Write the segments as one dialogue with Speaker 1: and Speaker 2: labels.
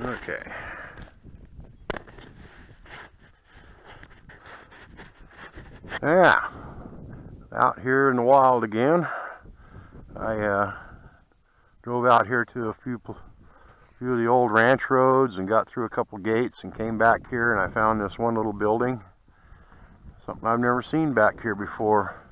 Speaker 1: Okay. Yeah, out here in the wild again. I uh, drove out here to a few few of the old ranch roads and got through a couple gates and came back here and I found this one little building. Something I've never seen back here before.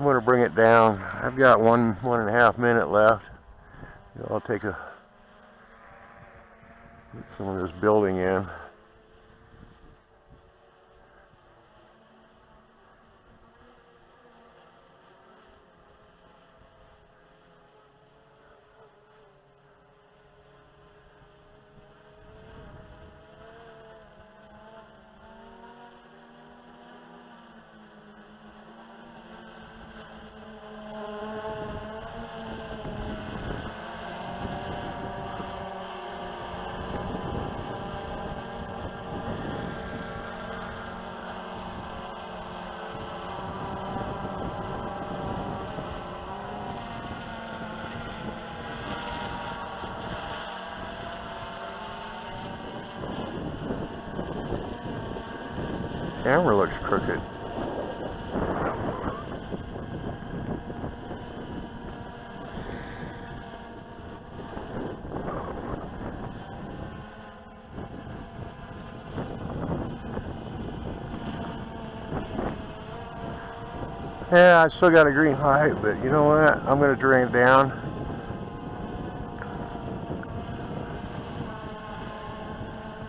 Speaker 1: I'm going to bring it down. I've got one, one and a half minute left. I'll take a, get some of this building in. Camera looks crooked. Yeah, I still got a green light, but you know what? I'm going to drain it down.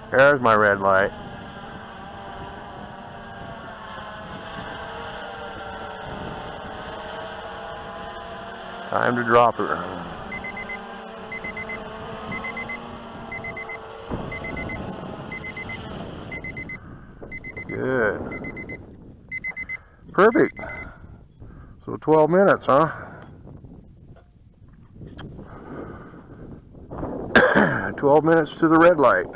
Speaker 1: There's my red light. Time to drop her. Good. Perfect. So 12 minutes, huh? 12 minutes to the red light.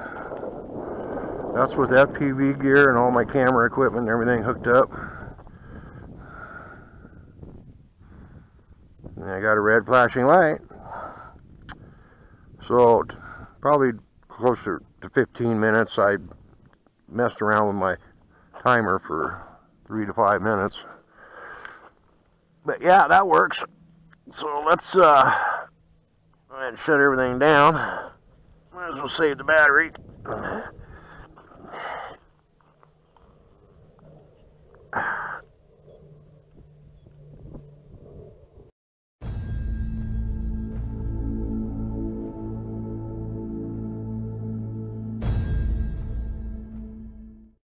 Speaker 1: That's with FPV gear and all my camera equipment and everything hooked up. flashing light. So probably closer to 15 minutes. I messed around with my timer for three to five minutes. But yeah, that works. So let's uh, go ahead and shut everything down. Might as well save the battery.